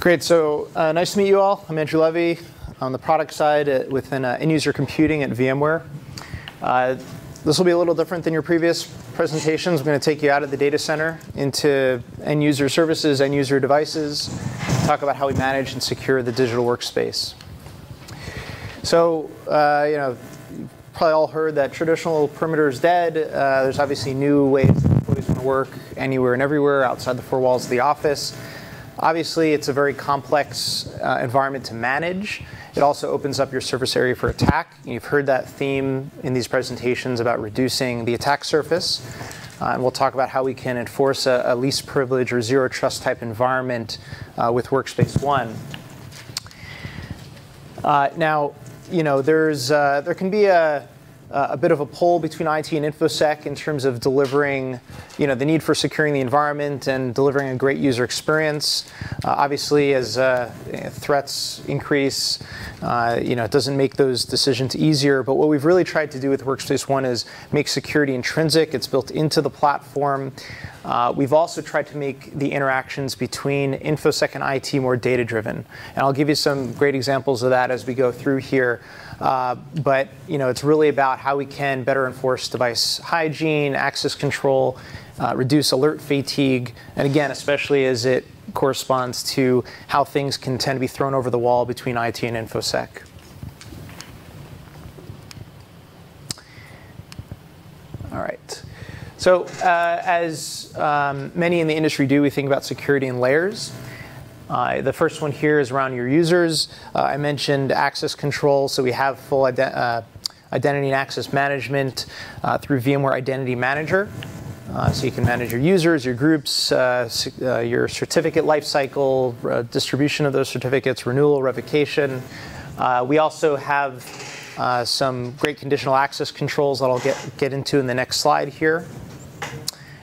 Great. So uh, nice to meet you all. I'm Andrew Levy on the product side at, within uh, end-user computing at VMware. Uh, this will be a little different than your previous presentations. I'm going to take you out of the data center into end-user services, end-user devices, talk about how we manage and secure the digital workspace. So, uh, you know, probably all heard that traditional perimeter is dead. Uh, there's obviously new ways that employees want to work anywhere and everywhere outside the four walls of the office. Obviously, it's a very complex uh, environment to manage. It also opens up your surface area for attack. You've heard that theme in these presentations about reducing the attack surface. Uh, and we'll talk about how we can enforce a, a least privilege or zero trust type environment uh, with Workspace ONE. Uh, now, you know, there's, uh, there can be a, uh, a bit of a pull between IT and InfoSec in terms of delivering, you know, the need for securing the environment and delivering a great user experience. Uh, obviously, as uh, threats increase, uh, you know, it doesn't make those decisions easier. But what we've really tried to do with Workspace ONE is make security intrinsic. It's built into the platform. Uh, we've also tried to make the interactions between InfoSec and IT more data driven. And I'll give you some great examples of that as we go through here. Uh, but you know, it's really about how we can better enforce device hygiene, access control, uh, reduce alert fatigue, and again, especially as it corresponds to how things can tend to be thrown over the wall between IT and InfoSec. All right. So uh, as um, many in the industry do, we think about security in layers. Uh, the first one here is around your users. Uh, I mentioned access control, so we have full uh, identity and access management uh, through VMware Identity Manager. Uh, so you can manage your users, your groups, uh, your certificate lifecycle, distribution of those certificates, renewal, revocation. we also have some great conditional access controls that I'll get, get into in the next slide here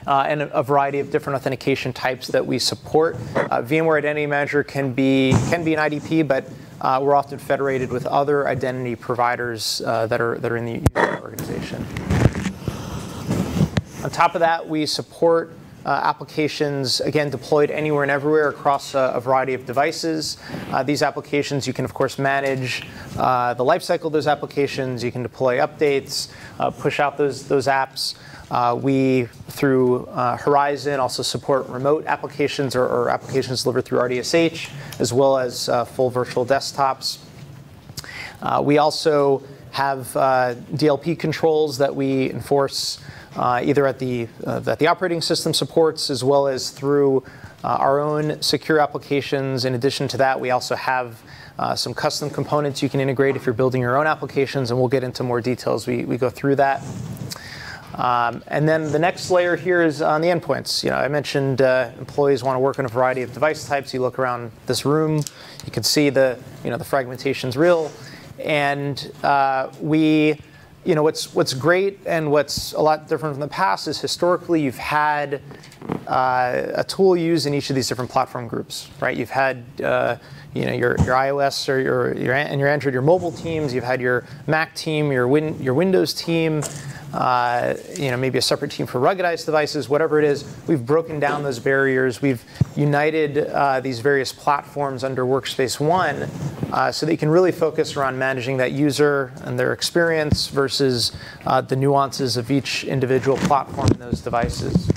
uh, and a, variety of different authentication types that we support. Uh, VMware Identity Manager can be, can be an IDP, but uh, we're often federated with other identity providers uh, that, are, that are in the organization. On top of that, we support applications, again, deployed anywhere and everywhere across a, a variety of devices. Uh, these applications, you can, of course, manage uh, the lifecycle of those applications. You can deploy updates, uh, push out those, those apps. Uh, we, through uh, Horizon, also support remote applications or, or, applications delivered through RDSH, as well as uh, full virtual desktops. Uh, we also have uh, DLP controls that we enforce uh, either at the, that the operating system supports, as well as through our own secure applications. In addition to that, we also have uh, some custom components you can integrate if you're building your own applications, and we'll get into more details we, we go through that. Um, and then the next layer here is on the endpoints. You know, I mentioned uh, employees want to work on a variety of device types. You look around this room, you can see the, you know, the fragmentation's real. And uh, we, you know, what's, what's great and what's a lot different from the past is historically you've had uh, a tool used in each of these different platform groups, right? You've had, uh, you know, your, your iOS or your, your, and your Android, your mobile teams. You've had your Mac team, your, win, your Windows team uh, you know, maybe a separate team for ruggedized devices, whatever it is. We've broken down those barriers. We've united uh, these various platforms under Workspace ONE uh, so that you can really focus around managing that user and their experience versus uh, the nuances of each individual platform in those devices.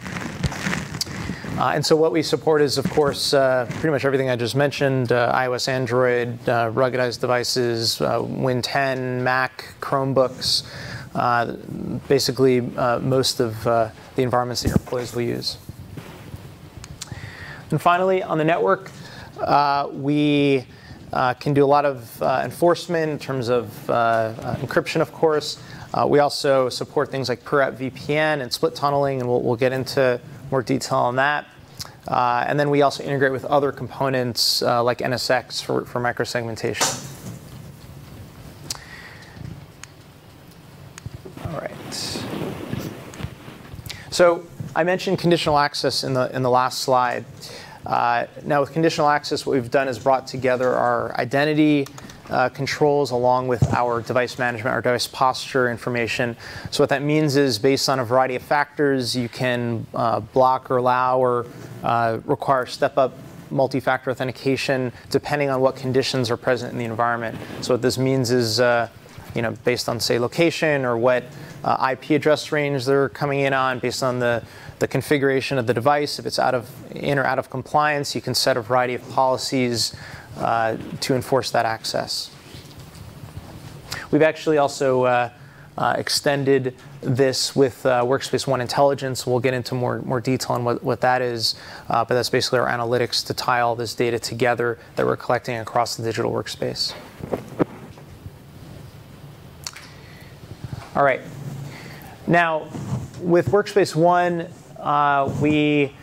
Uh, and so what we support is, of course, uh, pretty much everything I just mentioned, uh, iOS, Android, uh, ruggedized devices, Win 10, Mac, Chromebooks, uh, basically uh, most of uh, the environments that your employees will use. And finally, on the network, we Uh, can do a lot of uh, enforcement in terms of uh, encryption, of course. we also support things like per-app VPN and split tunneling, and we'll, we'll get into more detail on that. Uh, and then we also integrate with other components uh, like NSX for, for microsegmentation. All right. So I mentioned conditional access in the, in the last slide. Uh, now with conditional access, what we've done is brought together our identity uh, controls along with our device management, our device posture information. So what that means is based on a variety of factors, you can uh, block or allow or uh, require step-up multi-factor authentication depending on what conditions are present in the environment. So what this means is, uh, you know, based on say location or what uh, IP address range they're coming in on, based on the the configuration of the device. If it's out of in or out of compliance, you can set a variety of policies uh, to enforce that access. We've actually also uh, uh, extended this with uh, Workspace ONE Intelligence. We'll get into more, more detail on what, what that is, uh, but that's basically our analytics to tie all this data together that we're collecting across the digital workspace. All right. Now, with Workspace ONE, we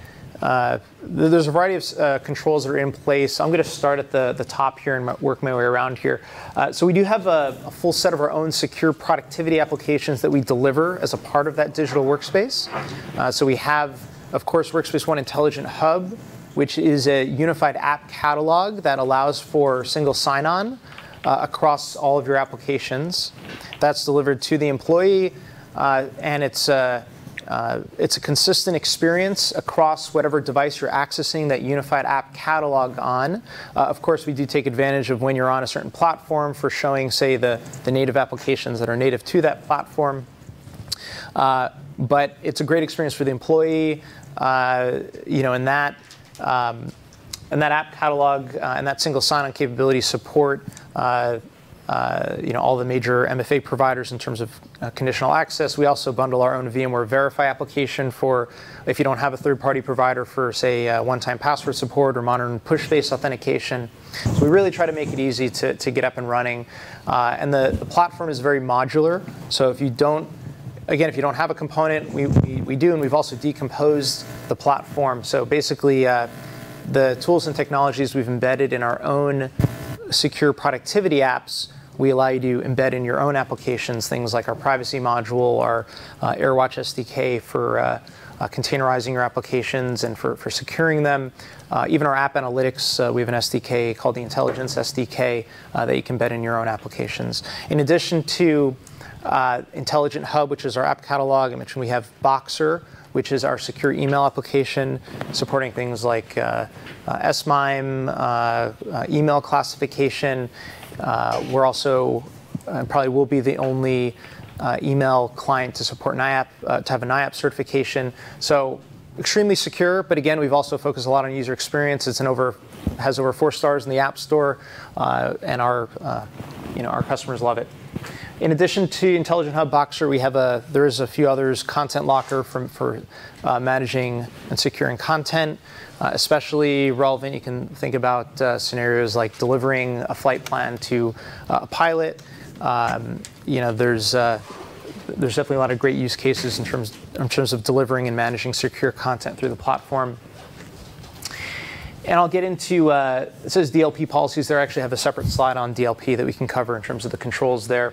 uh, there's a variety of uh, controls that are in place. I'm going to start at the, the top here and work my way around here. Uh, so we do have a, a, full set of our own secure productivity applications that we deliver as a part of that digital workspace. Uh, so we have, of course, Workspace ONE Intelligent Hub, which is a unified app catalog that allows for single sign-on uh, across all of your applications. That's delivered to the employee, and it's uh, it's a consistent experience across whatever device you're accessing that unified app catalog on. Uh, of course, we do take advantage of when you're on a certain platform for showing, say, the, the native applications that are native to that platform. Uh, but it's a great experience for the employee, uh, you know, and that, um, and that app catalog uh, and that single sign-on capability support uh, you know, all the major MFA providers in terms of uh, conditional access. We also bundle our own VMware Verify application for if you don't have a third-party provider for, say, uh, one-time password support or modern push-based authentication. So we really try to make it easy to, to get up and running. Uh, and the, the platform is very modular. So if you don't again, if you don't have a component, we, we, we, do, and we've also decomposed the platform. So basically, uh, the tools and technologies we've embedded in our own secure productivity apps we allow you to embed in your own applications things like our privacy module, our uh, AirWatch SDK for uh, uh, containerizing your applications and for, for securing them. Uh, even our app analytics, uh, we have an SDK called the Intelligence SDK uh, that you can embed in your own applications. In addition to Intelligent Hub, which is our app catalog, I mentioned we have Boxer, which is our secure email application supporting things like uh, uh, SMIME, uh, email classification, uh, we're also uh, probably will be the only uh, email client to support NIAP, uh, to have an NIAP certification. So extremely secure, but again, we've also focused a lot on user experience. It's an over has over four stars in the App Store, uh, and our uh, you know our customers love it. In addition to Intelligent Hub Boxer, we have a there is a few others. Content Locker from for managing and securing content. Uh, especially relevant. You can think about uh, scenarios like delivering a flight plan to uh, a pilot. Um, you know, there's uh, there's definitely a lot of great use cases in terms in terms of delivering and managing secure content through the platform. And I'll get into uh, it says DLP policies. There I actually have a separate slide on DLP that we can cover in terms of the controls there.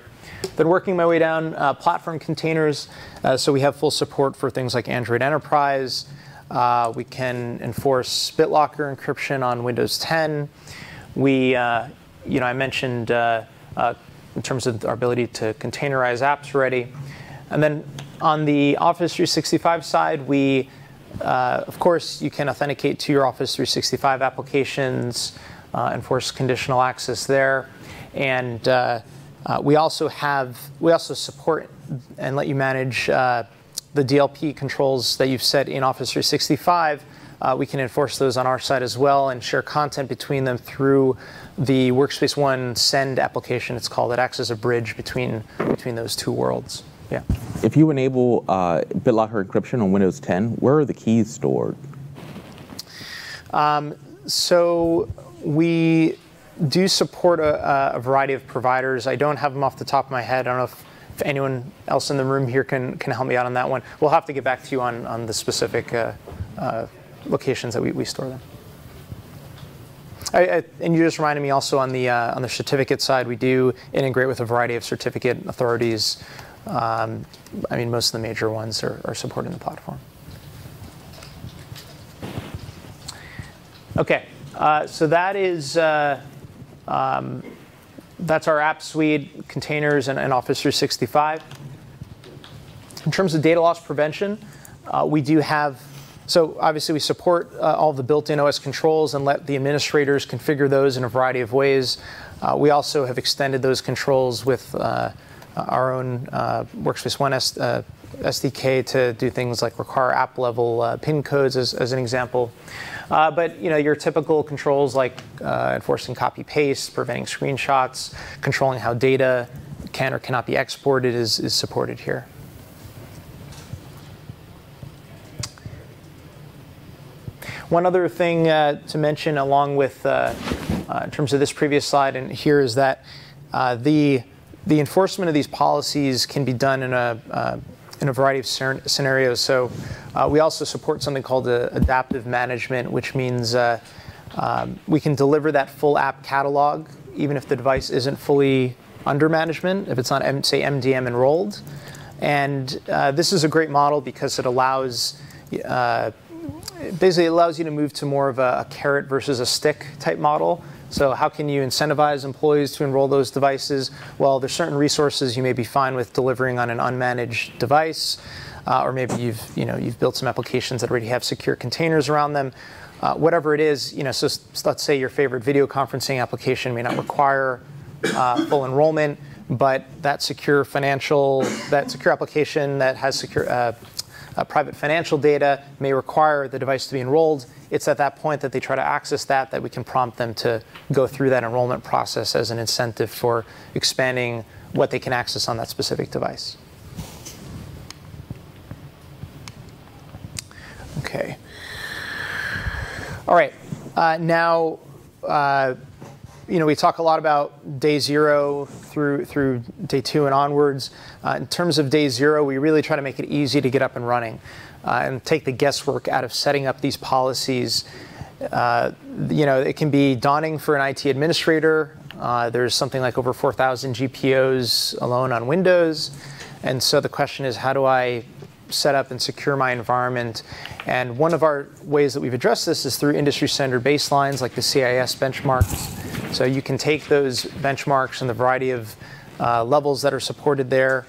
Been working my way down uh, platform containers, so we have full support for things like Android Enterprise. Uh, we can enforce BitLocker encryption on Windows 10. We, uh, you know, I mentioned uh, uh, in terms of our ability to containerize apps already. And then on the Office 365 side, we, uh, of course, you can authenticate to your Office 365 applications, uh, enforce conditional access there. And we also have, we also support and let you manage the DLP controls that you've set in Office 365, uh, we can enforce those on our side as well and share content between them through the Workspace ONE Send application. It's called. It acts as a bridge between between those two worlds. Yeah. If you enable uh, BitLocker encryption on Windows 10, where are the keys stored? Um, so we do support a, a, variety of providers. I don't have them off the top of my head. I don't know if if anyone else in the room here can, can help me out on that one, we'll have to get back to you on, on the specific uh, uh, locations that we, we store them. I, I, and you just reminded me also on the uh, on the certificate side, we do integrate with a variety of certificate authorities. Um, I mean, most of the major ones are, are supporting the platform. Okay, uh, so that is uh, um, that's our app suite, containers, and, and, Office 365. In terms of data loss prevention, uh, we do have so obviously we support uh, all the built-in OS controls and let the administrators configure those in a variety of ways. Uh, we also have extended those controls with uh, our own uh, Workspace ONE S, uh, SDK to do things like require app level uh, pin codes as, as an example. but you know your typical controls like enforcing copy paste, preventing screenshots, controlling how data can or cannot be exported is, is supported here. One other thing uh, to mention along with, uh, uh, in terms of this previous slide and here is that the, the enforcement of these policies can be done in a, uh, in a variety of scenarios. So uh, we also support something called adaptive management, which means um, we can deliver that full app catalog even if the device isn't fully under management, if it's not, say, MDM enrolled. And this is a great model because it allows basically allows you to move to more of a, a carrot versus a stick type model. So how can you incentivize employees to enroll those devices? Well, there's certain resources you may be fine with delivering on an unmanaged device, uh, or maybe you've you know you've built some applications that already have secure containers around them. Uh, whatever it is, you know, so let's say your favorite video conferencing application may not require uh, full enrollment, but that secure financial, that secure application that has secure uh, private financial data may require the device to be enrolled. It's at that point that they try to access that that we can prompt them to go through that enrollment process as an incentive for expanding what they can access on that specific device. Okay. All right. Uh, now, uh, you know, we talk a lot about day zero through through day two and onwards. Uh, in terms of day zero, we really try to make it easy to get up and running uh, and take the guesswork out of setting up these policies. Uh, you know, it can be daunting for an IT administrator. Uh, there's something like over 4,000 GPOs alone on Windows. And so the question is, how do I set up and secure my environment. And one of our ways that we've addressed this is through industry standard baselines like the CIS benchmarks. So you can take those benchmarks and the variety of uh, levels that are supported there.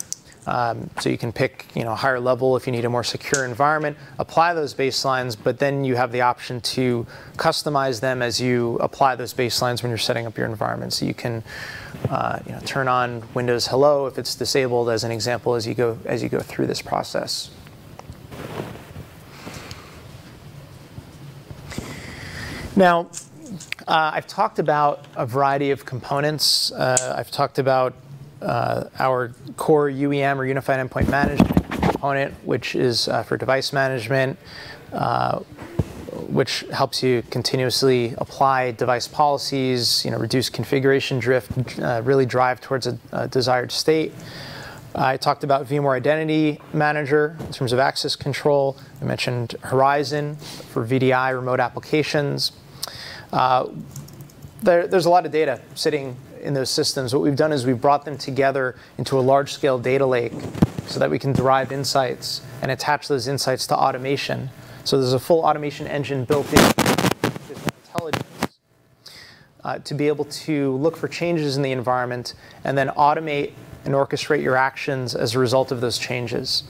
Um, so you can pick, you know, a higher level if you need a more secure environment, apply those baselines, but then you have the option to customize them as you apply those baselines when you're setting up your environment. So you can, uh, you know, turn on Windows Hello if it's disabled as an example as you go as you go through this process. Now, uh, I've talked about a variety of components. Uh, I've talked about uh, our core UEM or Unified Endpoint Management component, which is uh, for device management, uh, which helps you continuously apply device policies, you know, reduce configuration drift, uh, really drive towards a, a desired state. I talked about VMware Identity Manager in terms of access control. I mentioned Horizon for VDI remote applications. Uh, there, there's a lot of data sitting in those systems. What we've done is we've brought them together into a large scale data lake so that we can derive insights and attach those insights to automation. So there's a full automation engine built in intelligence uh, to be able to look for changes in the environment and then automate and orchestrate your actions as a result of those changes.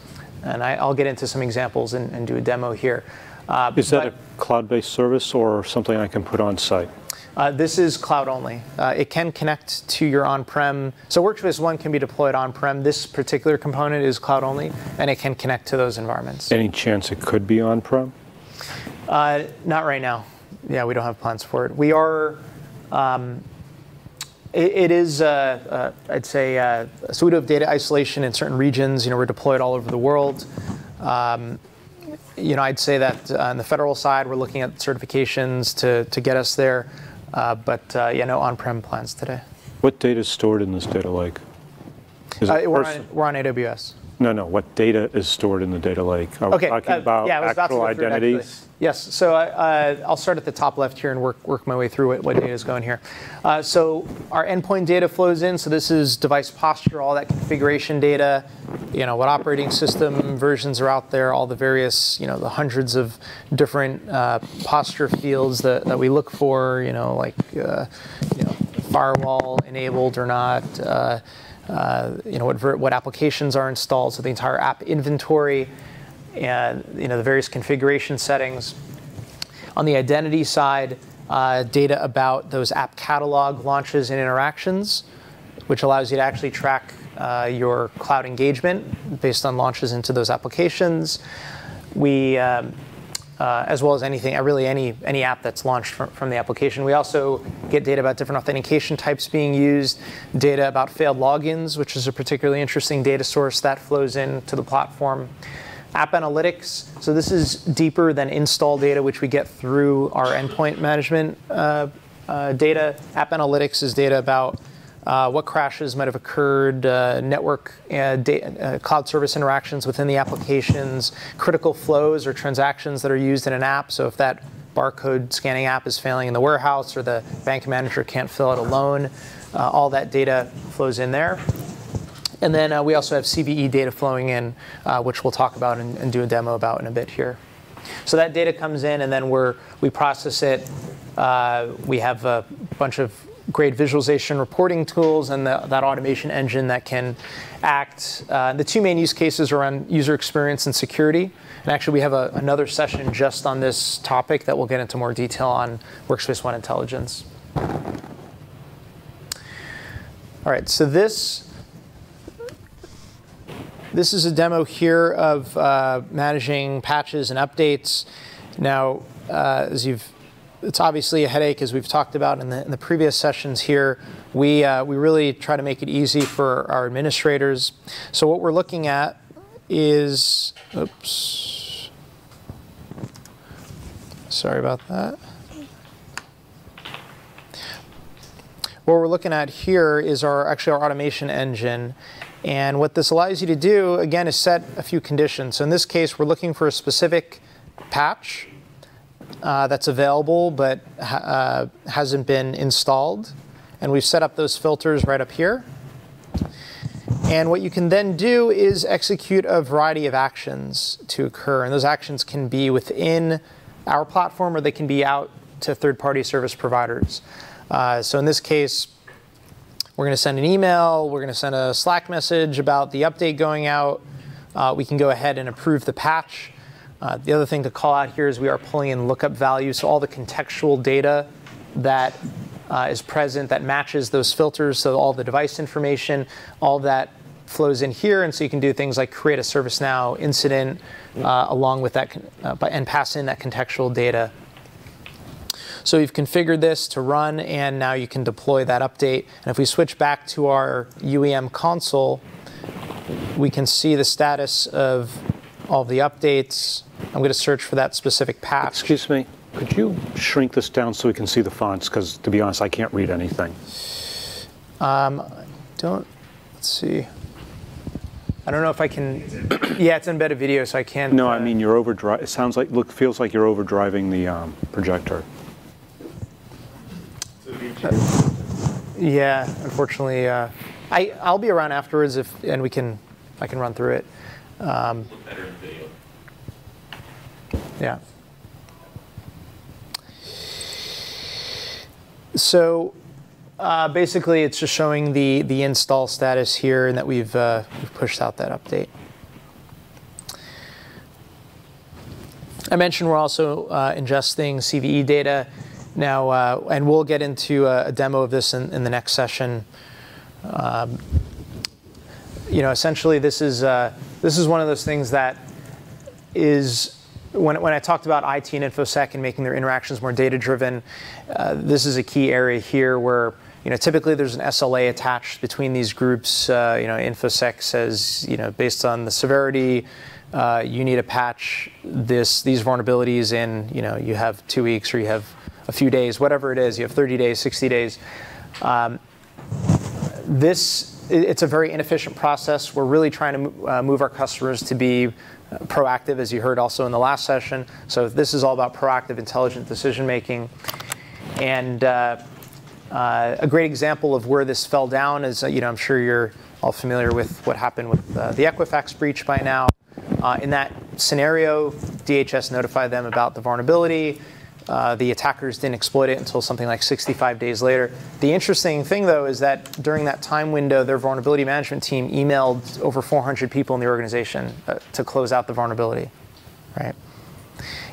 And I, will get into some examples and, and do a demo here. Uh, Is that a cloud-based service or something I can put on site? Uh, this is cloud only. Uh, it can connect to your on-prem. So Workspace ONE can be deployed on-prem. This particular component is cloud only, and it can connect to those environments. Any chance it could be on-prem? Uh, not right now. Yeah, we don't have plans for it. We are. Um, it, it is, uh, uh, I'd say, uh, a suite of data isolation in certain regions. You know, we're deployed all over the world. Um, you know, I'd say that uh, on the federal side, we're looking at certifications to, to get us there. Uh, but uh, yeah, no on-prem plans today. What data is stored in this data lake? Is uh, we're, on, we're on AWS. No, no. What data is stored in the data lake? Are okay, we talking uh, about yeah, actual identities? Yes. So uh, I'll start at the top left here and work work my way through what, what data is going here. Uh, so our endpoint data flows in. So this is device posture, all that configuration data. You know what operating system versions are out there, all the various you know the hundreds of different uh, posture fields that, that we look for. You know like uh, you know firewall enabled or not. Uh, you know, what, what applications are installed, so the entire app inventory. and you know the various configuration settings. On the identity side, uh, data about those app catalog launches and interactions, which allows you to actually track uh, your cloud engagement based on launches into those applications. We um, uh, as well as anything, uh, really any, any app that's launched from, from, the application. We also get data about different authentication types being used, data about failed logins, which is a particularly interesting data source that flows into the platform. App analytics, so this is deeper than install data, which we get through our endpoint management uh, uh data. App analytics is data about uh, what crashes might have occurred, uh, network uh, uh, cloud service interactions within the applications, critical flows or transactions that are used in an app. So if that barcode scanning app is failing in the warehouse or the bank manager can't fill out a loan, uh, all that data flows in there. And then we also have CVE data flowing in, which we'll talk about and, and do a demo about in a bit here. So that data comes in, and then we're, we process it. Uh, we have a bunch of great visualization reporting tools and the, that automation engine that can act. Uh, the two main use cases are around user experience and security. And actually, we have a, another session just on this topic that we'll get into more detail on Workspace ONE Intelligence. All right, so this this is a demo here of uh, managing patches and updates. Now, uh, as you've it's obviously a headache, as we've talked about in the, in the previous sessions here. We, uh, we really try to make it easy for our administrators. So what we're looking at is, oops, sorry about that. What we're looking at here is our actually our automation engine. And what this allows you to do, again, is set a few conditions. So in this case, we're looking for a specific patch uh, that's available but ha uh, hasn't been installed. And we've set up those filters right up here. And what you can then do is execute a variety of actions to occur. And those actions can be within our platform or they can be out to third-party service providers. Uh, so in this case, we're going to send an email, we're going to send a Slack message about the update going out. Uh, we can go ahead and approve the patch. Uh, the other thing to call out here is we are pulling in lookup values, so all the contextual data that uh, is present that matches those filters, so all the device information, all that flows in here, and so you can do things like create a ServiceNow incident uh, along with that, uh, and pass in that contextual data. So we've configured this to run, and now you can deploy that update. And if we switch back to our UEM console, we can see the status of all of the updates, I'm going to search for that specific patch. Excuse me, could you shrink this down so we can see the fonts? Because to be honest, I can't read anything. Um, don't, let's see. I don't know if I can, yeah, it's embedded video, so I can't. No, uh, I mean, you're overdrive, it sounds like, look, feels like you're overdriving the um, projector. Uh, yeah, unfortunately, uh, I, I'll be around afterwards if, and we can, I can run through it. Um, yeah. So uh, basically, it's just showing the, the install status here and that we've, uh, we've pushed out that update. I mentioned we're also uh, ingesting CVE data now, uh, and we'll get into a, a demo of this in, in the next session. Um, you know, essentially, this is uh, this is one of those things that is when, when I talked about IT and InfoSec and making their interactions more data driven, uh, this is a key area here where you know, typically there's an SLA attached between these groups. Uh, you know, InfoSec says, you know, based on the severity, uh, you need to patch this these vulnerabilities in, you know, you have two weeks or you have a few days, whatever it is. You have 30 days, 60 days. Um, this it's a very inefficient process. We're really trying to uh, move our customers to be proactive, as you heard also in the last session. So this is all about proactive, intelligent decision making. And uh, uh, a great example of where this fell down is, uh, you know, I'm sure you're all familiar with what happened with uh, the Equifax breach by now. Uh, in that scenario, DHS notified them about the vulnerability. Uh, the attackers didn't exploit it until something like 65 days later. The interesting thing, though, is that during that time window, their vulnerability management team emailed over 400 people in the organization uh, to close out the vulnerability. right?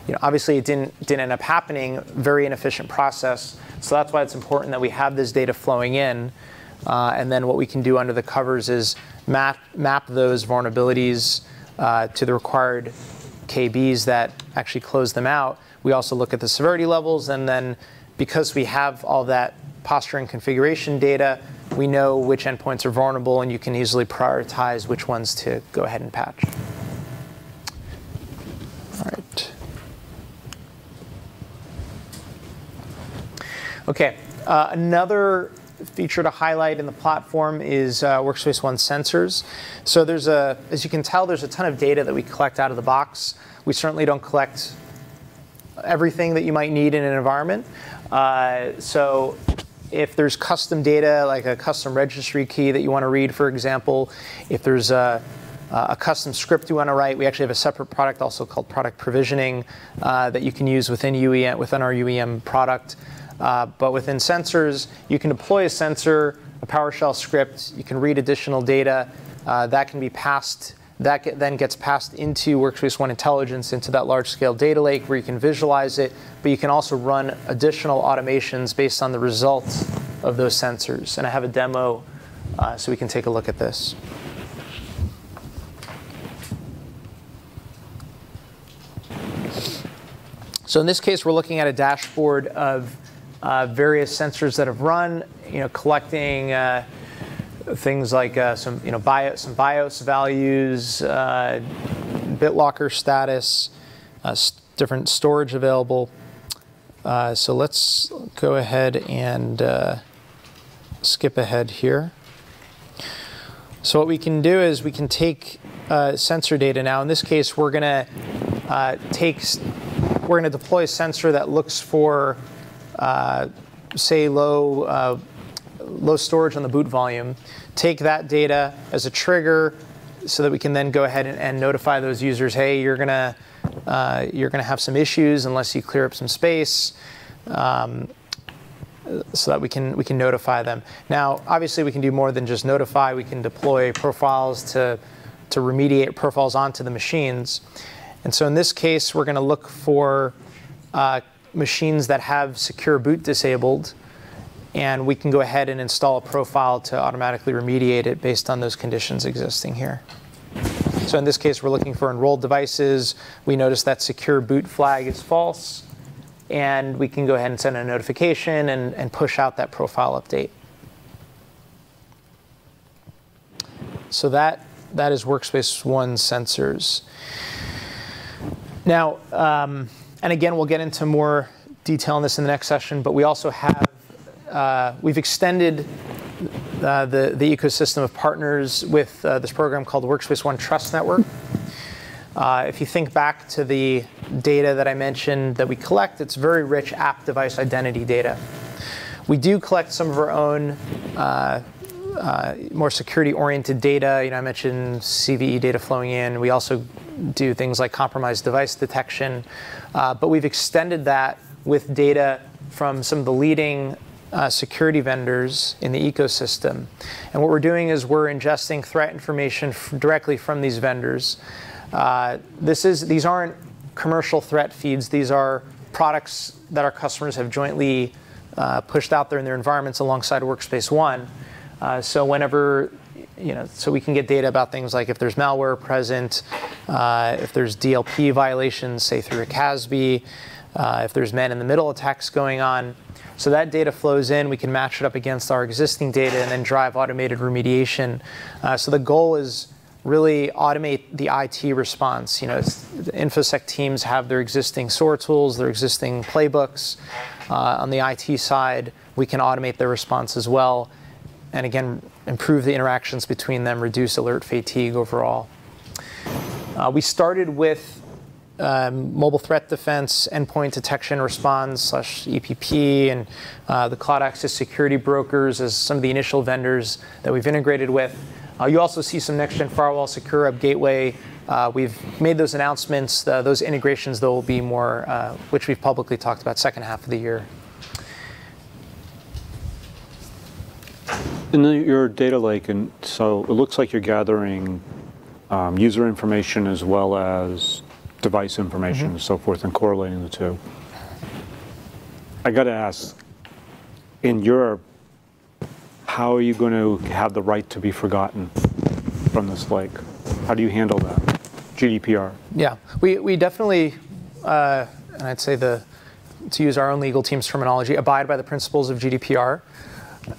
You know, obviously, it didn't didn't end up happening. Very inefficient process. So that's why it's important that we have this data flowing in, uh, and then what we can do under the covers is map map those vulnerabilities uh, to the required KBs that actually close them out. We also look at the severity levels, and then because we have all that posture and configuration data, we know which endpoints are vulnerable, and you can easily prioritize which ones to go ahead and patch. All right. Okay, uh, another feature to highlight in the platform is uh, Workspace ONE sensors. So there's a, as you can tell, there's a ton of data that we collect out of the box. We certainly don't collect everything that you might need in an environment. Uh, so if there's custom data, like a custom registry key that you want to read, for example, if there's a, a custom script you want to write, we actually have a separate product also called product provisioning uh, that you can use within UEM, within our UEM product. Uh, but within sensors, you can deploy a sensor, a PowerShell script. You can read additional data uh, that can be passed. That get, then gets passed into Workspace ONE Intelligence, into that large-scale data lake where you can visualize it. But you can also run additional automations based on the results of those sensors. And I have a demo, uh, so we can take a look at this. So in this case, we're looking at a dashboard of uh, various sensors that have run, you know, collecting uh, things like uh, some, you know, bio, some BIOS values, uh, BitLocker status, uh, different storage available. Uh, so let's go ahead and skip ahead here. So what we can do is we can take sensor data now. In this case, we're going to take we're to deploy a sensor that looks for uh, say low, uh, low storage on the boot volume, take that data as a trigger so that we can then go ahead and, and notify those users, hey, you're gonna, uh, you're gonna have some issues unless you clear up some space. Um, so that we can we can notify them. Now, obviously, we can do more than just notify. We can deploy profiles to to remediate profiles onto the machines. And so in this case, we're going to look for uh, machines that have secure boot disabled, and we can go ahead and install a profile to automatically remediate it based on those conditions existing here. So in this case, we're looking for enrolled devices. We notice that secure boot flag is false, and we can go ahead and send a notification and, and push out that profile update. So that, that is Workspace ONE sensors. Now, um, and again, we'll get into more detail on this in the next session, but we also have, uh, we've extended uh, the, the ecosystem of partners with uh, this program called Workspace ONE Trust Network. Uh, if you think back to the data that I mentioned that we collect, it's very rich app device identity data. We do collect some of our own uh, uh, more security-oriented data. You know, I mentioned CVE data flowing in. We also do things like compromised device detection. But we've extended that with data from some of the leading uh, security vendors in the ecosystem. And what we're doing is we're ingesting threat information directly from these vendors. Uh, this is, these aren't commercial threat feeds. These are products that our customers have jointly uh, pushed out there in their environments alongside Workspace ONE. Uh, so whenever you know, so we can get data about things like if there's malware present, uh, if there's DLP violations, say through a CASB, uh, if there's man-in-the-middle attacks going on. So that data flows in. We can match it up against our existing data and then drive automated remediation. Uh, so the goal is really automate the IT response. You know, the InfoSec teams have their existing SOAR tools, their existing playbooks. Uh, on the IT side, we can automate their response as well and again, improve the interactions between them, reduce alert fatigue overall. Uh, we started with um, mobile threat defense, endpoint detection response slash EPP, and uh, the cloud access security brokers as some of the initial vendors that we've integrated with. Uh, you also see some next-gen firewall, secure up gateway. Uh, we've made those announcements. Those integrations, though, will be more, uh, which we've publicly talked about second half of the year. In the, your data lake, and so it looks like you're gathering um, user information as well as device information and so forth and correlating the two. I got to ask, in Europe, how are you going to have the right to be forgotten from this lake? How do you handle that? GDPR. Yeah, we, we definitely, uh, and I'd say the, to use our own legal team's terminology, abide by the principles of GDPR.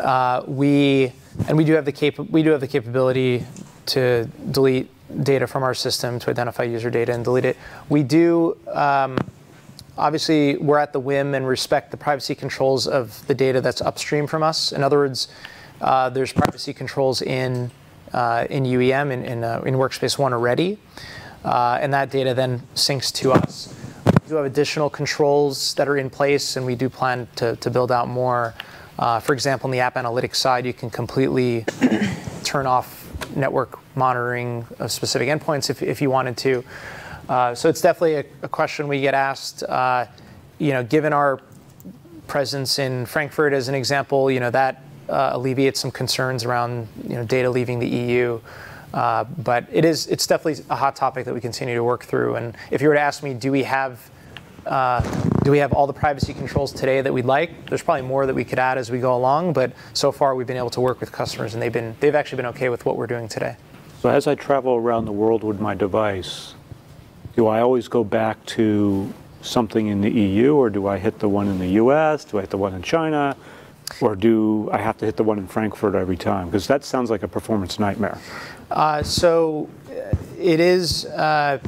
Uh, we and we do have the cap- we do have the capability to delete data from our system to identify user data and delete it. We do. Um, obviously, we're at the whim and respect the privacy controls of the data that's upstream from us. In other words, uh, there's privacy controls in uh, in UEM in in, uh, in Workspace ONE already, uh, and that data then syncs to us. We do have additional controls that are in place, and we do plan to, to build out more. Uh, for example, on the app analytics side, you can completely turn off network monitoring of specific endpoints if, if you wanted to. Uh, so it's definitely a, a, question we get asked. Uh, you know, given our presence in Frankfurt as an example, you know that uh, alleviates some concerns around you know data leaving the EU. Uh, but it is it's definitely a hot topic that we continue to work through. And if you were to ask me, do we have uh, do we have all the privacy controls today that we'd like? There's probably more that we could add as we go along, but so far we've been able to work with customers and they've been they've actually been okay with what we're doing today. So as I travel around the world with my device, do I always go back to something in the EU or do I hit the one in the US? Do I hit the one in China? Or do I have to hit the one in Frankfurt every time? Because that sounds like a performance nightmare. Uh, so it is. Uh,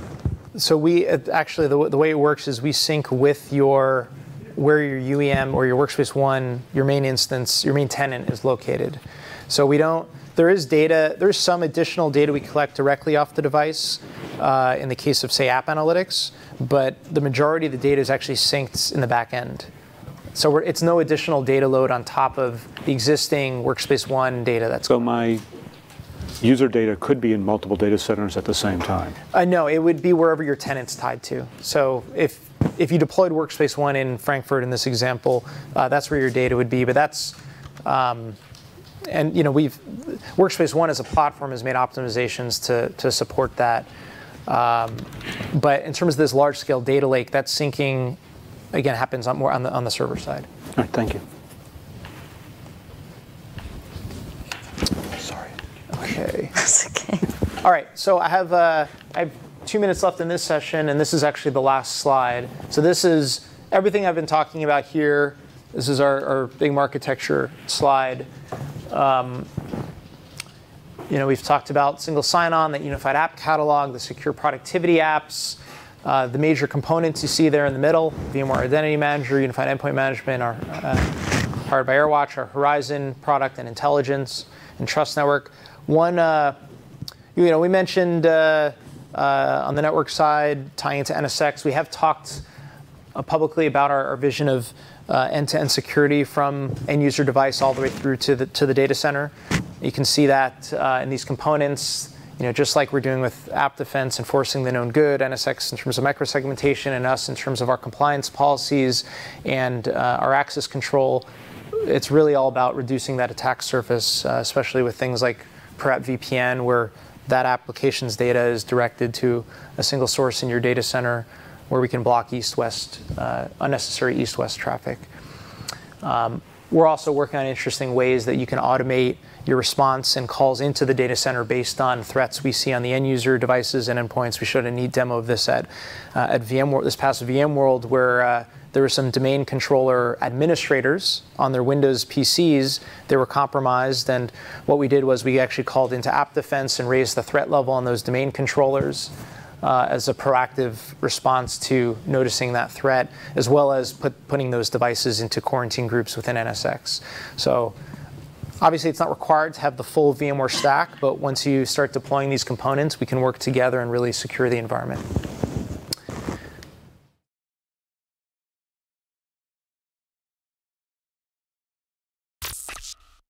so we actually the, the way it works is we sync with your where your UEM or your Workspace ONE, your main instance, your main tenant is located. So we don't. There is data. There's some additional data we collect directly off the device uh, in the case of say app analytics, but the majority of the data is actually synced in the back end. So it's no additional data load on top of the existing Workspace ONE data that's. So my user data could be in multiple data centers at the same time? Uh, no, it would be wherever your tenant's tied to. So if if you deployed Workspace ONE in Frankfurt in this example, uh, that's where your data would be. But that's um, and you know we've Workspace ONE as a platform has made optimizations to to support that. Um, but in terms of this large scale data lake, that syncing again happens on more on the on the server side. All right, thank you. Okay. That's okay. All right, so I have, uh, I have two minutes left in this session, and this is actually the last slide. So this is everything I've been talking about here. This is our, our big architecture slide. Um, you know, we've talked about single sign-on, the unified app catalog, the secure productivity apps, uh, the major components you see there in the middle, VMware Identity Manager, Unified Endpoint Management, our, uh, powered by AirWatch, our Horizon product and intelligence, and Trust Network. One, uh, you know, we mentioned uh, uh, on the network side tying into NSX. We have talked uh, publicly about our, our vision of uh, end-to-end security from end user device all the way through to the to the data center. You can see that uh, in these components. You know, just like we're doing with app defense, enforcing the known good, NSX in terms of microsegmentation, and us in terms of our compliance policies and our access control. It's really all about reducing that attack surface, especially with things like per VPN, where that application's data is directed to a single source in your data center where we can block east-west, uh, unnecessary east-west traffic. Um, we're also working on interesting ways that you can automate your response and calls into the data center based on threats we see on the end user devices and endpoints. We showed a neat demo of this at, uh, at VMworld, this past VMworld, where uh, there were some domain controller administrators on their Windows PCs. They were compromised, and what we did was we actually called into App Defense and raised the threat level on those domain controllers. Uh, as a proactive response to noticing that threat, as well as put, putting those devices into quarantine groups within NSX. So obviously it's not required to have the full VMware stack, but once you start deploying these components, we can work together and really secure the environment.